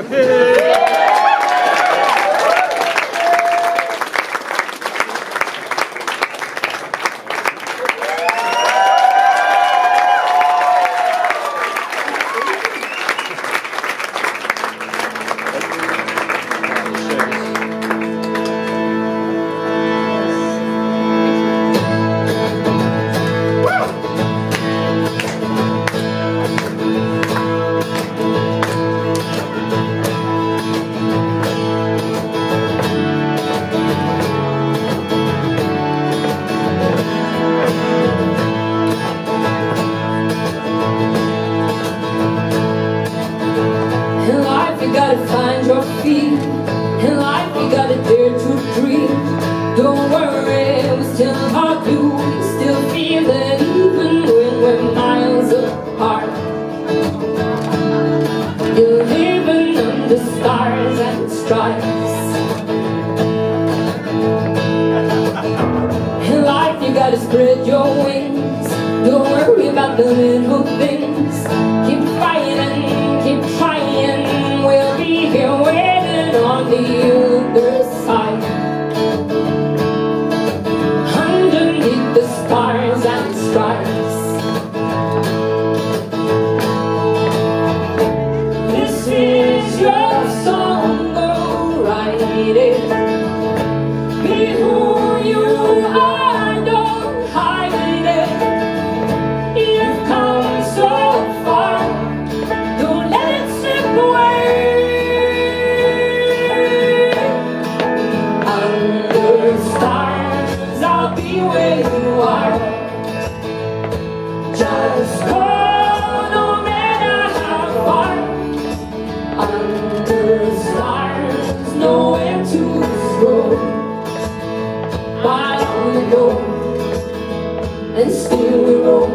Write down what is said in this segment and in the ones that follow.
へ え you gotta find your feet. In life, you gotta dare to dream. Don't worry, we still love you. We still feel it even when we're miles apart. You're living under stars and stripes. In life, you gotta spread your wings. Don't worry about the little things. fires and strife. on the go And still we roll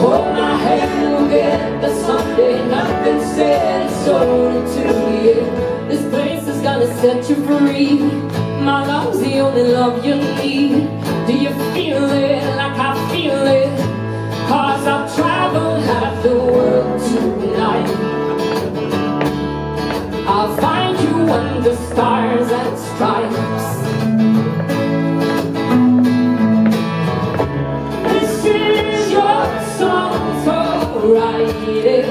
Hold my hand, we'll get the sun. Nothing said, so into the air. This place is gonna set you free My love's the only love you need Do you feel it like I feel it? Cause I try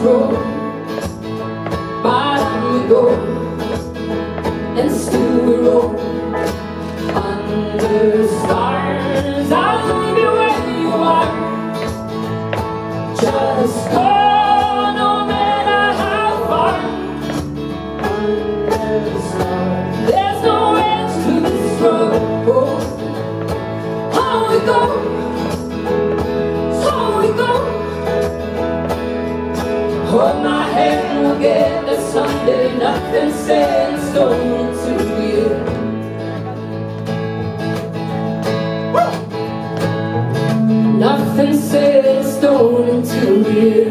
road, by the door. Hold my hand, we'll get the Sunday. Nothing said, in stone to you Woo! Nothing said, in stone to you